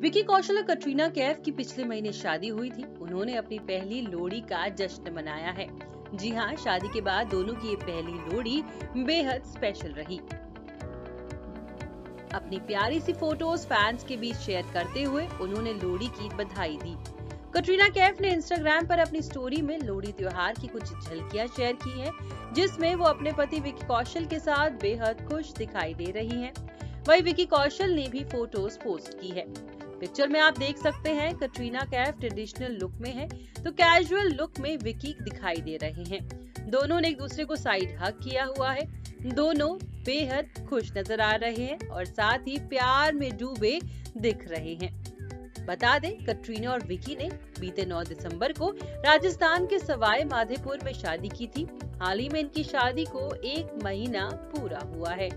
विकी कौशल और कटरीना कैफ की पिछले महीने शादी हुई थी। उन्होंने अपनी पहली लोहड़ी का जश्न मनाया है। जी हाँ शादी के बाद दोनों की ये पहली लोहड़ी बेहद स्पेशल रही। अपनी प्यारी सी फ़ोटोज़ फैंस के बीच शेयर करते हुए उन्होंने लोहड़ी की बधाई दी। कटरीना कैफ ने इंस्टाग्राम पर अपनी स्टोरी में लोहड़ी त्योहार की कुछ झलकियाँ शेयर की हैं, जिसमें वो अपने पति विकी कौशल के साथ बेहद खुश दिखाई दे रही हैं। वहीं विकी कौशल ने भी फ़ोटोज़ पोस्ट की है। पिक्चर में आप देख सकते हैं, कटरीना कैफ ट्रेडिशनल लुक में है तो कैजुअल लुक में विकी दिखाई दे रहे हैं। दोनों ने एक दूसरे को साइड हक किया हुआ है। दोनों बेहद खुश नज़र आ रहे हैं और साथ ही प्यार में डूबे दिख रहे हैं। बता दें, कटरीना और विकी ने बीते 9 दिसंबर को राजस्थान के सवाई माधेपुर में शादी की थी। हाल ही में इनकी शादी को एक महीना पूरा हुआ है।